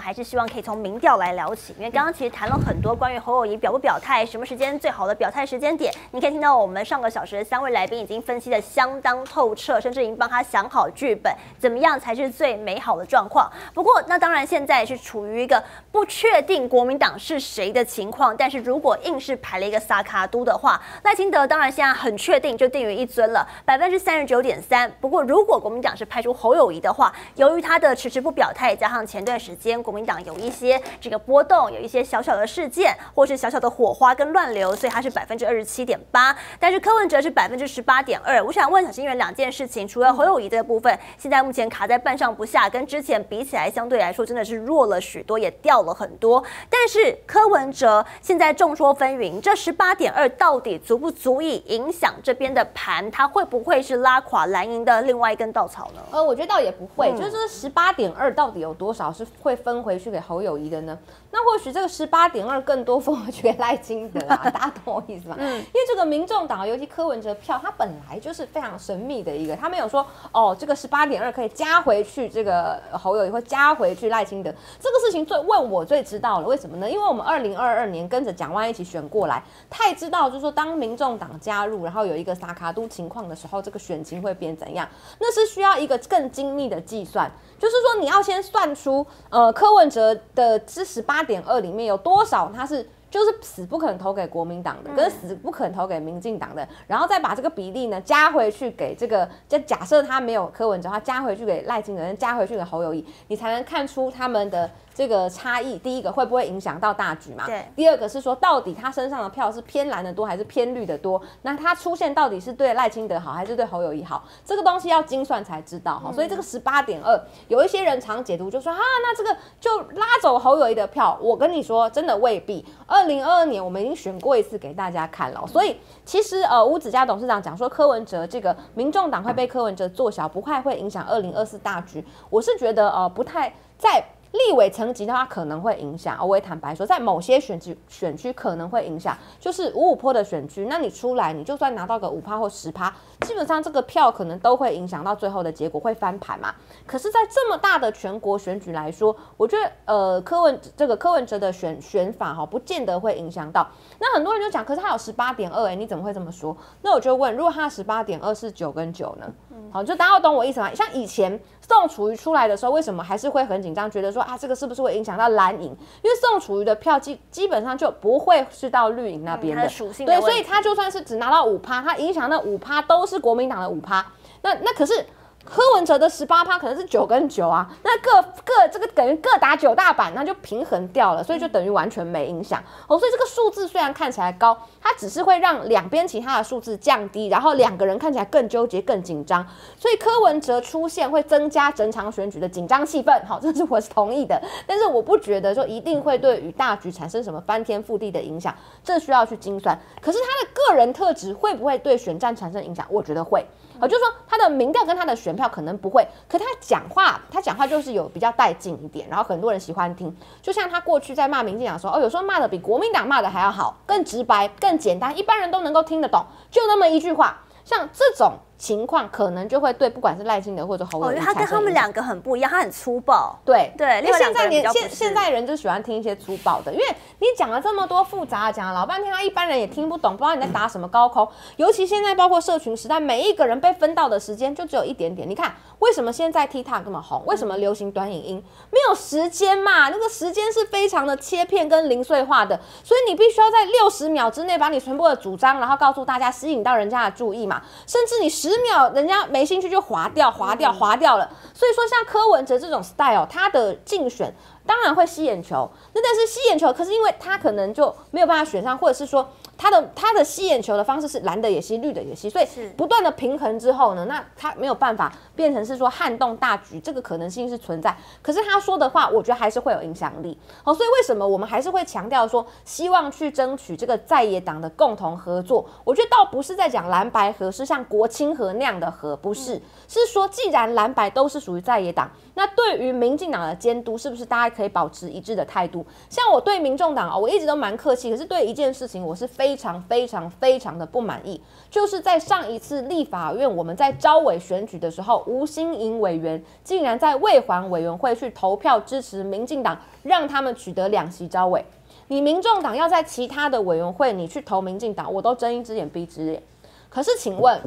还是希望可以从民调来聊起，因为刚刚其实谈了很多关于侯友谊表不表态，什么时间最好的表态时间点。你可以听到我们上个小时的三位来宾已经分析的相当透彻，甚至已经帮他想好剧本，怎么样才是最美好的状况。不过，那当然现在是处于一个不确定国民党是谁的情况。但是如果硬是排了一个萨卡都的话，赖清德当然现在很确定就定于一尊了，百分之三十九点三。不过，如果国民党是派出侯友谊的话，由于他的迟迟不表态，加上前段时间国民党有一些这个波动，有一些小小的事件，或是小小的火花跟乱流，所以它是百分之二十七点八。但是柯文哲是百分之十八点二。我想问小新员两件事情，除了侯友谊这个部分，现在目前卡在半上不下，跟之前比起来，相对来说真的是弱了许多，也掉了很多。但是柯文哲现在众说纷纭，这十八点二到底足不足以影响这边的盘？它会不会是拉垮蓝营的另外一根稻草呢？呃，我觉得倒也不会，就是这十八点二到底有多少是会分回去给侯友谊的呢？那或许这个十八点二更多分回去给赖清德啊，大家懂我意思吗？嗯，因为这个民众党，尤其柯文哲票，它本来就是非常神秘的一个，他没有说哦，这个十八点二可以加回去这个侯友谊，或加回去赖清德，这个事情最问我最知道了，为什么呢？因为我们二零二二年跟着蒋万一起选过来，太知道就是说，当民众党加入，然后有一个萨卡都情况的时候，这个选情会变怎样？那是需要一个更精密的计算，就是说你要先算出，呃，柯文哲的知识八点二里面有多少他是。就是死不可能投给国民党的，跟死不可能投给民进党的，然后再把这个比例呢加回去给这个，就假设他没有柯文哲，他加回去给赖清德，加回去给侯友谊，你才能看出他们的。这个差异，第一个会不会影响到大局嘛？对。第二个是说，到底他身上的票是偏蓝的多还是偏绿的多？那他出现到底是对赖清德好还是对侯友谊好？这个东西要精算才知道哈。所以这个十八点二，有一些人常解读就说啊，那这个就拉走侯友谊的票。我跟你说，真的未必。二零二二年我们已经选过一次给大家看了，所以其实呃，吴子嘉董事长讲说柯文哲这个民众党会被柯文哲做小，不太会影响二零二四大局。我是觉得呃，不太在。立委层级的话可能会影响，我也坦白说，在某些选区选区可能会影响，就是五五坡的选区，那你出来，你就算拿到个五趴或十趴，基本上这个票可能都会影响到最后的结果，会翻盘嘛。可是，在这么大的全国选举来说，我觉得呃柯文这个柯文哲的选选法哈，不见得会影响到。那很多人就讲，可是他有十八点二，哎，你怎么会这么说？那我就问，如果他十八点二是九跟九呢？好，就大家懂我意思吗？像以前宋楚瑜出来的时候，为什么还是会很紧张，觉得说啊，这个是不是会影响到蓝营？因为宋楚瑜的票基基本上就不会是到绿营那边的，对，所以他就算是只拿到五趴，他影响那五趴都是国民党的五趴。那那可是。柯文哲的十八趴可能是九跟九啊，那各各这个等于各打九大板，那就平衡掉了，所以就等于完全没影响哦。所以这个数字虽然看起来高，它只是会让两边其他的数字降低，然后两个人看起来更纠结、更紧张。所以柯文哲出现会增加整场选举的紧张气氛，好，这是我是同意的。但是我不觉得说一定会对于大局产生什么翻天覆地的影响，这需要去精算。可是他的个人特质会不会对选战产生影响？我觉得会。啊，就是说他的民调跟他的选票可能不会，可他讲话，他讲话就是有比较带劲一点，然后很多人喜欢听。就像他过去在骂民进党说，哦，有时候骂的比国民党骂的还要好，更直白、更简单，一般人都能够听得懂，就那么一句话。像这种。情况可能就会对，不管是赖清德或者侯友宜，他跟他们两个很不一样，他很粗暴。对对，因为现在年现现在人就喜欢听一些粗暴的，因为你讲了这么多复杂，讲了老半天，他一般人也听不懂，不知道你在打什么高空。尤其现在包括社群时代，每一个人被分到的时间就只有一点点。你看为什么现在 TikTok 这么红？为什么流行短影音？没有时间嘛？那个时间是非常的切片跟零碎化的，所以你必须要在六十秒之内把你全部的主张，然后告诉大家，吸引到人家的注意嘛。甚至你十秒，人家。没兴趣就划掉，划掉，划掉了。所以说，像柯文哲这种 style，他的竞选当然会吸眼球。那但是吸眼球，可是因为他可能就没有办法选上，或者是说。他的他的吸眼球的方式是蓝的也吸，绿的也吸，所以不断的平衡之后呢，那他没有办法变成是说撼动大局，这个可能性是存在。可是他说的话，我觉得还是会有影响力。好，所以为什么我们还是会强调说，希望去争取这个在野党的共同合作？我觉得倒不是在讲蓝白合，是像国清和那样的合，不是，是说既然蓝白都是属于在野党，那对于民进党的监督，是不是大家可以保持一致的态度。像我对民众党啊，我一直都蛮客气，可是对一件事情我是非常非常非常的不满意，就是在上一次立法院我们在招委选举的时候，吴新颖委员竟然在未还委员会去投票支持民进党，让他们取得两席招委。你民众党要在其他的委员会你去投民进党，我都睁一只眼闭一只眼。可是请问，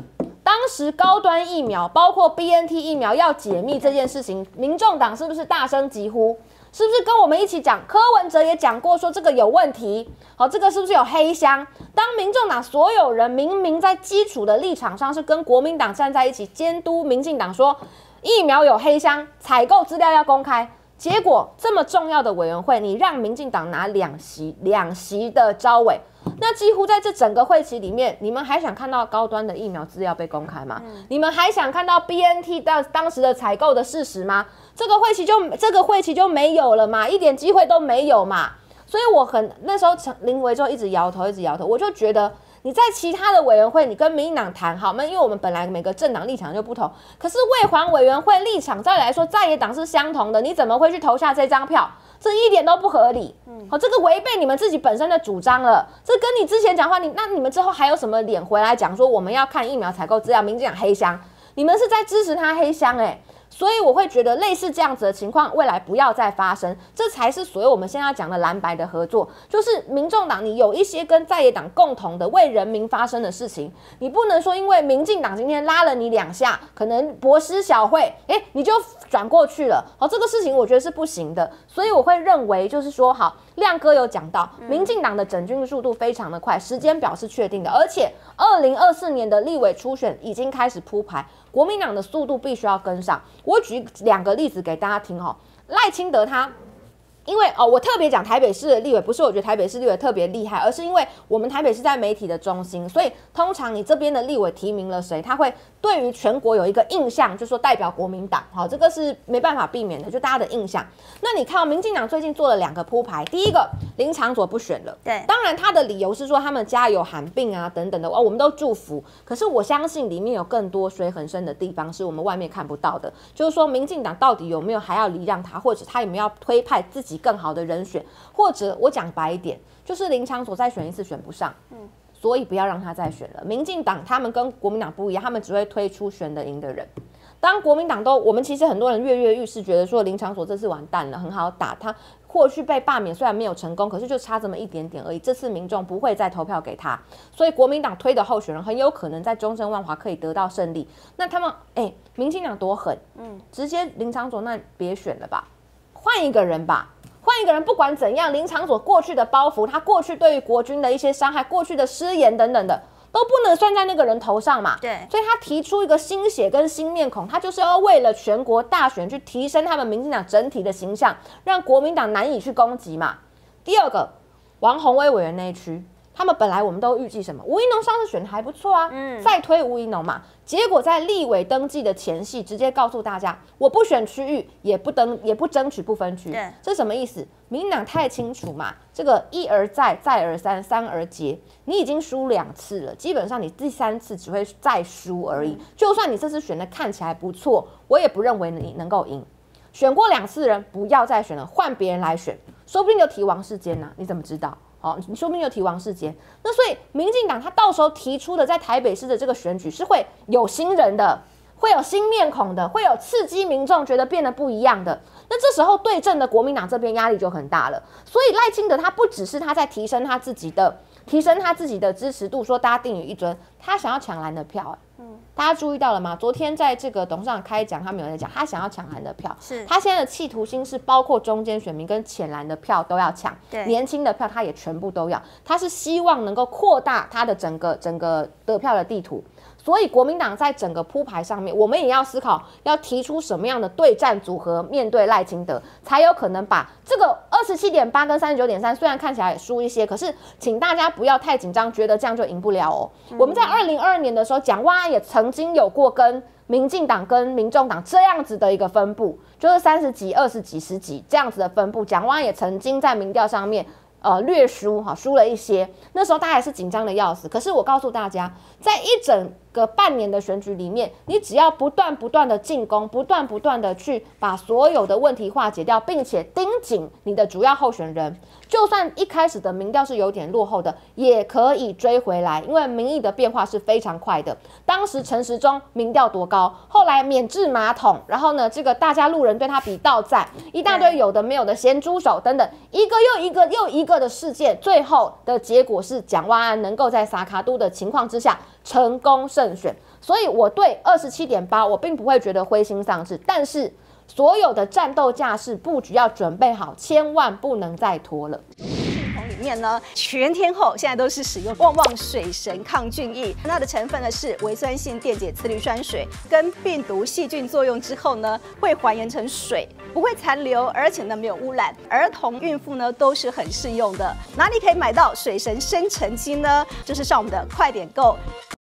当时高端疫苗包括 BNT 疫苗要解密这件事情，民众党是不是大声疾呼？是不是跟我们一起讲？柯文哲也讲过说这个有问题，好，这个是不是有黑箱？当民众党所有人明明在基础的立场上是跟国民党站在一起监督民进党，说疫苗有黑箱，采购资料要公开。结果这么重要的委员会，你让民进党拿两席两席的招委，那几乎在这整个会期里面，你们还想看到高端的疫苗资料被公开吗？你们还想看到 BNT 当当时的采购的事实吗？这个会期就这个会期就没有了嘛，一点机会都没有嘛。所以我很那时候林维就一直摇头，一直摇头，我就觉得。你在其他的委员会，你跟民进党谈好吗？因为我们本来每个政党立场就不同，可是卫环委员会立场再来说，在野党是相同的，你怎么会去投下这张票？这一点都不合理。嗯，好，这个违背你们自己本身的主张了。这跟你之前讲话，你那你们之后还有什么脸回来讲说我们要看疫苗采购资料？民进党黑箱，你们是在支持他黑箱哎。所以我会觉得类似这样子的情况，未来不要再发生，这才是所谓我们现在讲的蓝白的合作。就是民众党，你有一些跟在野党共同的为人民发生的事情，你不能说因为民进党今天拉了你两下，可能博施小惠，哎，你就转过去了。好，这个事情我觉得是不行的。所以我会认为，就是说，好，亮哥有讲到，民进党的整军速度非常的快，时间表是确定的，而且二零二四年的立委初选已经开始铺排。国民党的速度必须要跟上。我举两个例子给大家听哈，赖清德他。因为哦，我特别讲台北市的立委，不是我觉得台北市立委特别厉害，而是因为我们台北市在媒体的中心，所以通常你这边的立委提名了谁，他会对于全国有一个印象，就说代表国民党，好，这个是没办法避免的，就大家的印象。那你看，民进党最近做了两个铺排，第一个林长佐不选了，对，当然他的理由是说他们家有罕病啊等等的，哦，我们都祝福。可是我相信里面有更多水很深的地方是我们外面看不到的，就是说民进党到底有没有还要礼让他，或者他有没有要推派自己。更好的人选，或者我讲白一点，就是林长所再选一次选不上，嗯，所以不要让他再选了。民进党他们跟国民党不一样，他们只会推出选得赢的人。当国民党都，我们其实很多人跃跃欲试，觉得说林长所这次完蛋了，很好打他，或许被罢免虽然没有成功，可是就差这么一点点而已。这次民众不会再投票给他，所以国民党推的候选人很有可能在中正万华可以得到胜利。那他们，哎，民进党多狠，嗯，直接林长所那别选了吧，换一个人吧。换一个人，不管怎样，林长佐过去的包袱，他过去对于国军的一些伤害，过去的失言等等的，都不能算在那个人头上嘛。对，所以他提出一个新血跟新面孔，他就是要为了全国大选去提升他们民进党整体的形象，让国民党难以去攻击嘛。第二个，王宏威委员那一区。他们本来我们都预计什么？吴一农上次选的还不错啊，嗯，再推吴一农嘛。结果在立委登记的前夕，直接告诉大家，我不选区域，也不登，也不争取不分区。对，这什么意思？民党太清楚嘛，这个一而再，再而三，三而竭，你已经输两次了，基本上你第三次只会再输而已。就算你这次选的看起来不错，我也不认为你能够赢。选过两次人，不要再选了，换别人来选，说不定就提王世坚呢？你怎么知道？好，你说不定有提王世杰，那所以民进党他到时候提出的在台北市的这个选举是会有新人的，会有新面孔的，会有刺激民众觉得变得不一样的。那这时候对阵的国民党这边压力就很大了。所以赖清德他不只是他在提升他自己的，提升他自己的支持度，说大家定于一尊，他想要抢蓝的票。大家注意到了吗？昨天在这个董事长开讲，他们有在讲，他想要抢蓝的票，是。他现在的企图心是包括中间选民跟浅蓝的票都要抢，对，年轻的票他也全部都要，他是希望能够扩大他的整个整个得票的地图。所以国民党在整个铺排上面，我们也要思考，要提出什么样的对战组合面对赖清德，才有可能把这个二十七点八跟三十九点三，虽然看起来输一些，可是请大家不要太紧张，觉得这样就赢不了哦。我们在二零二二年的时候，蒋万安也曾经有过跟民进党跟民众党这样子的一个分布，就是三十几、二十几、十几这样子的分布，蒋万安也曾经在民调上面。呃，略输哈，输了一些。那时候大家也是紧张的要死。可是我告诉大家，在一整个半年的选举里面，你只要不断不断的进攻，不断不断的去把所有的问题化解掉，并且盯紧你的主要候选人，就算一开始的民调是有点落后的，也可以追回来，因为民意的变化是非常快的。当时陈时中民调多高，后来免治马桶，然后呢，这个大家路人对他比倒赞，一大堆有的没有的咸猪手等等，一个又一个又一个的事件，最后的结果是蒋万安能够在萨卡都的情况之下成功胜选。所以我对二十七点八，我并不会觉得灰心丧志，但是所有的战斗架势布局要准备好，千万不能再拖了。里面呢，全天候现在都是使用旺旺水神抗菌液，它的成分呢是微酸性电解次氯酸水，跟病毒细菌作用之后呢，会还原成水，不会残留，而且呢没有污染，儿童、孕妇呢都是很适用的。哪里可以买到水神生成机呢？就是上我们的快点购。